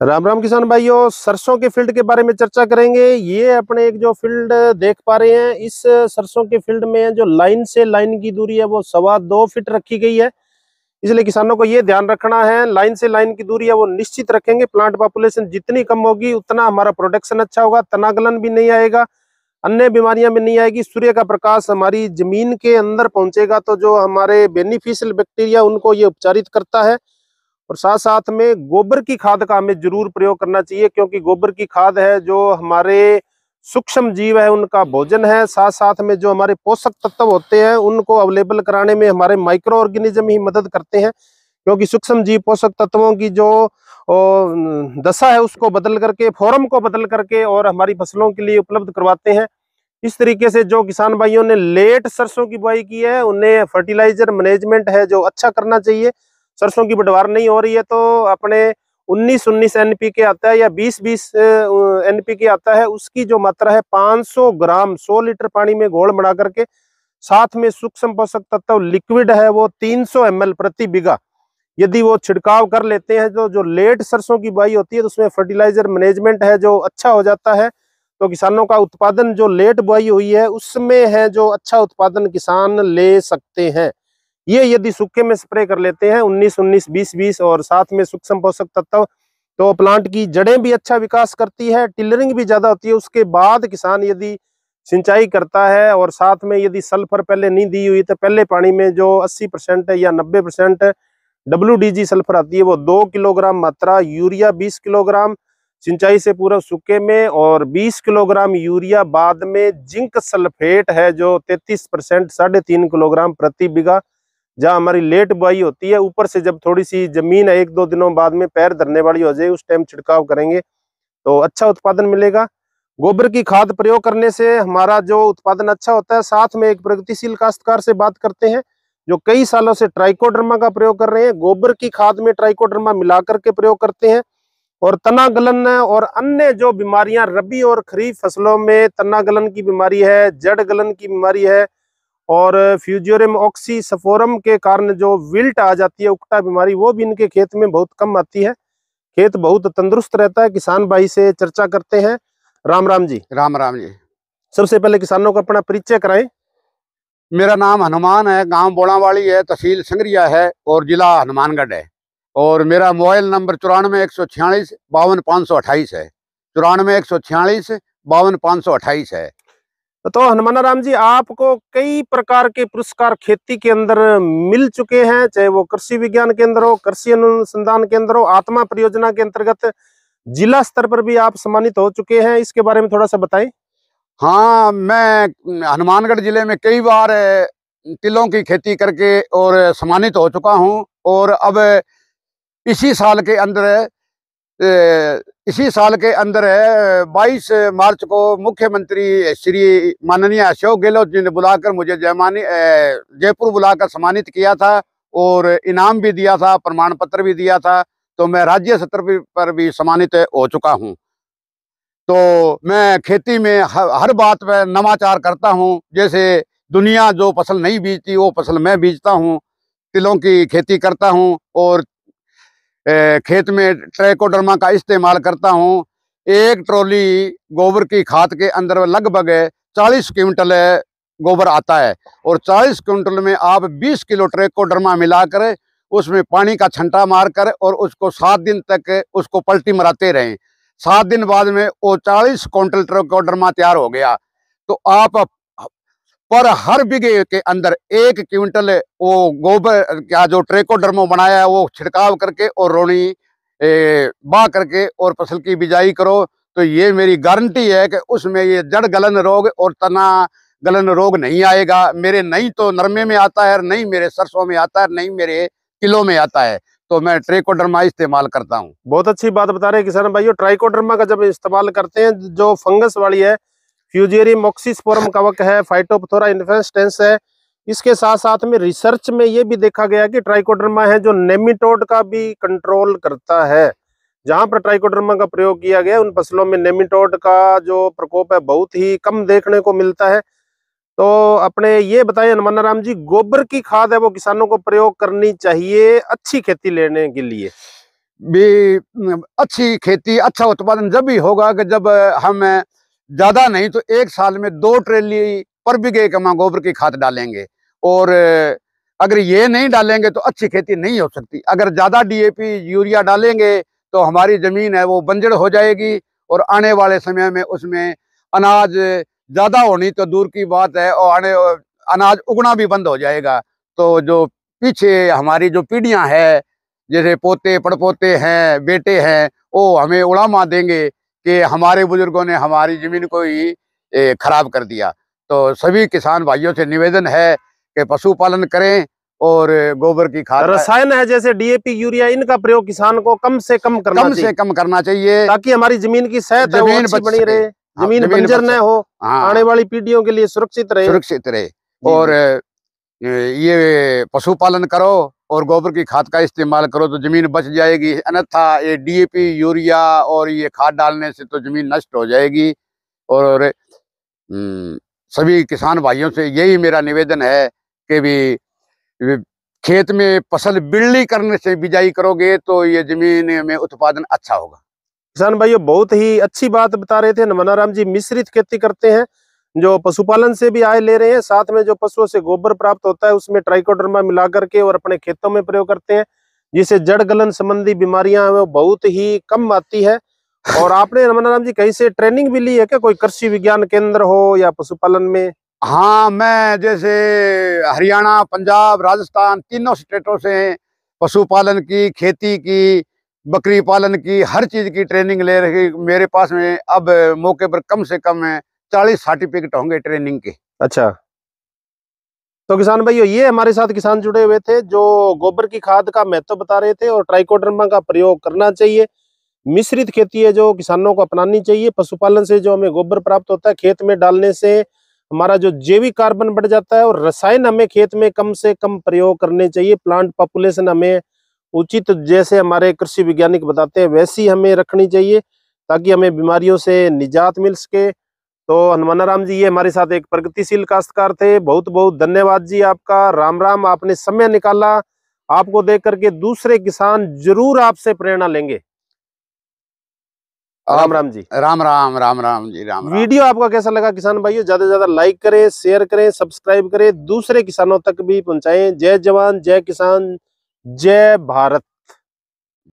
राम राम किसान भाइयों, सरसों के फ़ील्ड के बारे में चर्चा करेंगे। ये अपने एक जो फ़ील्ड देख पा रहे हैं, इस सरसों के फ़ील्ड में जो लाइन से लाइन की दूरी है, वो सवा दो फीट रखी गई है। इसलिए किसानों को ये ध्यान रखना है, लाइन से लाइन की दूरी है, वो निश्चित रखेंगे। प्लांट पॉपुलेशन जितनी कम होगी, उतना हमारा प्रोडक्शन अच्छा होगा, तनागलन भी नहीं आएगा, अन्य बीमारियाँ भी नहीं आएगी। सूर्य का प्रकाश हमारी ज़मीन के अंदर पहुंचेगा तो जो हमारे बेनिफिशियल बैक्टीरिया, उनको ये उपचारित करता है। और साथ साथ में गोबर की खाद का हमें ज़रूर प्रयोग करना चाहिए, क्योंकि गोबर की खाद है जो हमारे सूक्ष्म जीव है, उनका भोजन है। साथ साथ में जो हमारे पोषक तत्व होते हैं, उनको अवेलेबल कराने में हमारे माइक्रो ऑर्गेनिज्म ही मदद करते हैं, क्योंकि सूक्ष्म जीव पोषक तत्वों की जो दशा है, उसको बदल करके फॉर्म को बदल करके और हमारी फ़सलों के लिए उपलब्ध करवाते हैं। इस तरीके से जो किसान भाइयों ने लेट सरसों की बुआई की है, उन्हें फर्टिलाइज़र मैनेजमेंट है जो अच्छा करना चाहिए। सरसों की बटवार नहीं हो रही है तो अपने उन्नीस 19 19 एनपीके आता है या बीस 20 20 एनपीके आता है, उसकी जो मात्रा है 500 ग्राम 100 लीटर पानी में घोल बना करके, साथ में सूक्ष्म पोषक तत्व लिक्विड है वो 300 एमएल प्रति बीघा। यदि वो छिड़काव कर लेते हैं तो जो लेट सरसों की बुआई होती है तो उसमें फर्टिलाइज़र मैनेजमेंट है, जो अच्छा हो जाता है। तो किसानों का उत्पादन, जो लेट बुआई हुई है, उसमें है जो अच्छा उत्पादन किसान ले सकते हैं। ये यदि सूखे में स्प्रे कर लेते हैं 19 19 20 20 और साथ में सूक्ष्म पोषक तत्व तो प्लांट की जड़ें भी अच्छा विकास करती है टिलरिंग भी ज़्यादा होती है, उसके बाद किसान यदि सिंचाई करता है और साथ में यदि सल्फ़र पहले नहीं दी हुई तो पहले पानी में जो 80 परसेंट या 90 परसेंट डब्ल्यू सल्फ़र आती है, वो दो किलोग्राम मात्रा यूरिया, बीस किलोग्राम सिंचाई से पूरा सूखे में और 20 किलोग्राम यूरिया बाद में जिंक सल्फेट है जो 33 परसेंट, साढ़े तीन किलोग्राम प्रति बीघा जहाँ हमारी लेट बुआई होती है, ऊपर से जब थोड़ी सी ज़मीन एक दो दिनों बाद में पैर धरने वाली हो जाए, उस टाइम छिड़काव करेंगे तो अच्छा उत्पादन मिलेगा। गोबर की खाद प्रयोग करने से हमारा जो उत्पादन अच्छा होता है, साथ में एक प्रगतिशील काश्तकार से बात करते हैं, जो कई सालों से ट्राइकोड्रमा का प्रयोग कर रहे हैं, गोबर की खाद में ट्राइकोड्रमा मिला करके प्रयोग करते हैं, और तना गलन और अन्य जो बीमारियाँ, रबी और खरीफ फ़सलों में तना गलन की बीमारी है जड़ गलन की बीमारी है और फ्यूजियोरम ऑक्सी सफोरम के कारण जो विल्ट आ जाती है उकटा बीमारी वो भी इनके खेत में बहुत कम आती है। खेत बहुत तंदुरुस्त रहता है किसान भाई से चर्चा करते हैं। राम राम जी। राम राम जी। सबसे पहले किसानों का अपना परिचय कराएँ। मेरा नाम हनुमान है गाँव बोड़ावाड़ी है तहसील संगरिया है और जिला हनुमानगढ़ है। और मेरा मोबाइल नंबर चौरानवे एक सौ छियालीस बावन पाँच सौ अट्ठाईस है। चौरानवे एक सौ छियालीस बावन पाँच सौ अट्ठाईस है। तो हनुमाना राम जी, आपको कई प्रकार के पुरस्कार खेती के अंदर मिल चुके हैं, चाहे वो कृषि विज्ञान केंद्र हो, कृषि अनुसंधान केंद्र हो, आत्मा परियोजना के अंतर्गत जिला स्तर पर भी आप सम्मानित हो चुके हैं। इसके बारे में थोड़ा सा बताएँ। हाँ मैं हनुमानगढ़ ज़िले में कई बार तिलों की खेती करके और सम्मानित हो चुका हूँ और अब इसी साल के अंदर इसी साल के अंदर 22 मार्च को मुख्यमंत्री श्री माननीय अशोक गहलोत जी ने बुलाकर मुझे जयमानी जयपुर बुलाकर सम्मानित किया था और इनाम भी दिया था प्रमाण पत्र भी दिया था। तो मैं राज्य स्तर पर भी सम्मानित हो चुका हूँ। तो मैं खेती में हर, बात में नवाचार करता हूँ। जैसे दुनिया जो फ़सल नहीं बीजती वो फ़सल मैं बीजता हूँ। तिलों की खेती करता हूँ और खेत में ट्रैकोडर्मा का इस्तेमाल करता हूँ। एक ट्रॉली गोबर की खाद के अंदर लगभग 40 क्विंटल गोबर आता है और 40 क्विंटल में आप 20 किलो ट्रैकोडर्मा मिलाकर उसमें पानी का छंटा मारकर और उसको सात दिन तक उसको पलटी मराते रहें। सात दिन बाद में वो 40 क्विंटल ट्रैकोडर्मा तैयार हो गया। तो आप पर हर बीघे के अंदर एक क्विंटल, वो गोबर, क्या जो ट्रेकोडर्मो बनाया है, वो छिड़काव करके और रोनी बा करके और फ़सल की बिजाई करो। तो ये मेरी गारंटी है कि उसमें ये जड़ गलन रोग और तना गलन रोग नहीं आएगा। मेरे नहीं तो नरमे में आता है, नहीं मेरे सरसों में आता है, नहीं मेरे किलो में आता है। तो मैं ट्राइकोडर्मा इस्तेमाल करता हूँ। बहुत अच्छी बात बता रहे किसान भाइयों। ट्राइकोडर्मा का जब इस्तेमाल करते हैं, जो फंगस वाली है फ्यूजेरी मोक्सिस्पोरम कवक है फाइटोपथोरा इन्फेस्टेंस है। इसके साथ साथ में रिसर्च में ये भी देखा गया कि ट्राइकोडर्मा है जो नेमिटोड का भी कंट्रोल करता है। जहाँ पर ट्राइकोडर्मा का प्रयोग किया गया, उन फ़सलों में नेमिटोड का जो प्रकोप है, बहुत ही कम देखने को मिलता है। तो अपने ये बताएँ, हनुमान राम जी, गोबर की खाद है वो किसानों को प्रयोग करनी चाहिए अच्छी खेती लेने के लिए? भी, अच्छी खेती अच्छा उत्पादन जब भी होगा कि जब हम ज़्यादा नहीं तो एक साल में दो ट्रेली पर बीघे कमा गोबर की खाद डालेंगे। और अगर ये नहीं डालेंगे तो अच्छी खेती नहीं हो सकती। अगर ज़्यादा डीएपी यूरिया डालेंगे तो हमारी ज़मीन है वो बंजर हो जाएगी और आने वाले समय में उसमें अनाज ज़्यादा होनी तो दूर की बात है और आने, अनाज उगना भी बंद हो जाएगा। तो जो पीछे हमारी जो पीढ़ियाँ हैं, जैसे पोते, पड़पोते हैं, बेटे हैं, वो हमें उड़ामा देंगे। कि हमारे बुज़ुर्गों ने हमारी ज़मीन को ही खराब कर दिया। तो सभी किसान भाइयों से निवेदन है कि पशुपालन करें और गोबर की खाद रसायन है जैसे डीएपी यूरिया इनका प्रयोग किसान को कम से कम करना कम से कम करना चाहिए। ताकि हमारी ज़मीन की सेहत ज़मीन बनी रहे हाँ, ज़मीन बंजर न हो हाँ। आने वाली पीढ़ियों के लिए सुरक्षित रहे। सुरक्षित रहे। और ये पशुपालन करो और गोबर की खाद का इस्तेमाल करो तो ज़मीन बच जाएगी। अन्यथा ये डीएपी यूरिया और ये खाद डालने से तो ज़मीन नष्ट हो जाएगी। और हम्म, सभी किसान भाइयों से यही मेरा निवेदन है कि भी खेत में फ़सल बिल्ली करने से बिजाई करोगे तो ये ज़मीन में उत्पादन अच्छा होगा। किसान भाइयों बहुत ही अच्छी बात बता रहे थे। नमनाराम जी मिश्रित खेती करते हैं। जो पशुपालन से भी आय ले रहे हैं, साथ में जो पशुओं से गोबर प्राप्त होता है, उसमें ट्राइकोडर्मा मिला करके और अपने खेतों में प्रयोग करते हैं जिससे जड़ गलन संबंधी बीमारियाँ वो बहुत ही कम आती है। और आपने रमनाराम जी, कहीं से ट्रेनिंग भी ली है क्या? कोई कृषि विज्ञान केंद्र हो या पशुपालन में? हाँ मैं जैसे हरियाणा, पंजाब, राजस्थान तीनों स्टेटों से पशुपालन की, खेती की, बकरी पालन की, हर चीज़ की ट्रेनिंग ले रही मेरे पास में अब मौके पर कम से कम चालीस सर्टिफिकेट होंगे ट्रेनिंग के। अच्छा। तो किसान भाइयों, ये हमारे साथ किसान जुड़े हुए थे जो गोबर की खाद का महत्व बता रहे थे और ट्राइकोडर्मा का प्रयोग करना चाहिए। मिश्रित खेती है जो किसानों को अपनानी चाहिए। पशुपालन से जो हमें गोबर प्राप्त होता है, खेत में डालने से हमारा जो जैविक कार्बन बढ़ जाता है और रसायन हमें खेत में कम से कम प्रयोग करने चाहिए। प्लांट पॉपुलेशन हमें उचित, जैसे हमारे कृषि वैज्ञानिक बताते हैं, वैसी हमें रखनी चाहिए ताकि हमें बीमारियों से निजात मिल सके। तो हनुमाना राम जी ये हमारे साथ एक प्रगतिशील काश्तकार थे। बहुत बहुत धन्यवाद जी आपका। राम राम आपने समय निकाला। आपको देख करके दूसरे किसान ज़रूर आपसे प्रेरणा लेंगे। राम राम जी। राम राम राम राम जी राम। वीडियो आपका कैसा लगा किसान भाइयों? ज़्यादा से ज़्यादा लाइक करें शेयर करें सब्सक्राइब करें। दूसरे किसानों तक भी पहुंचाएँ। जय जवान जय किसान जय भारत।